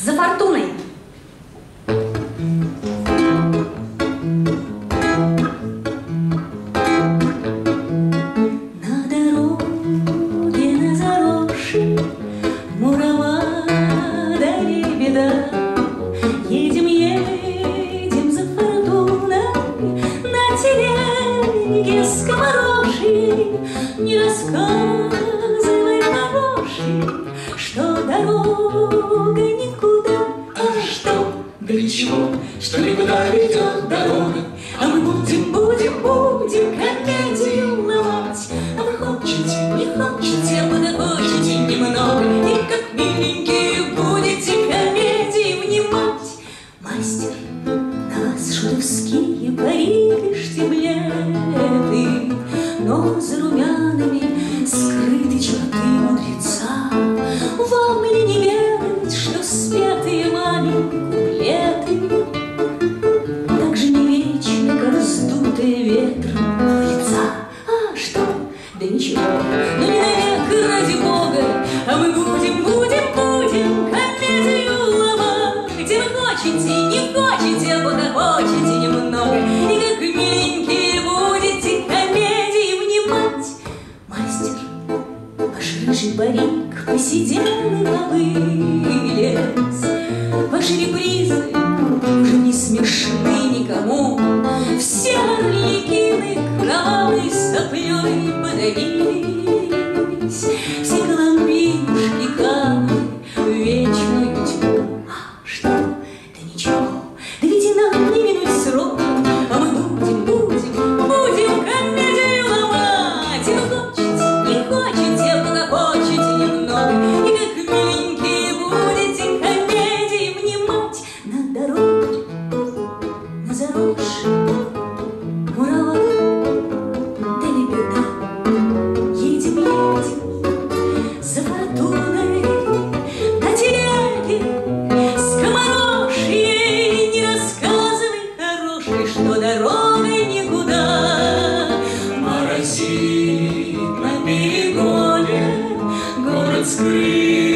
За фортуной. Не рассказывай хороший Что дорога ничего, что никуда ведет дорога. а мы будем, будем, будем комедию ломать. А вы хочете, не хотите, подохочете немного, И как миленькие будете комедии внимать. Мастер, нас шутовские парики штиблеты, Но за ничего, ну не навек, ради Бога, а мы будем, будем, будем комедию ломать. Где вы хотите, не хотите, а пока немного, и как миленькие будете комедии внимать. Мастер, ваш рыжий парик посидел на вылез, Ваши репризы Frederico что дорога никуда. Морозит на перегоне город скрыт.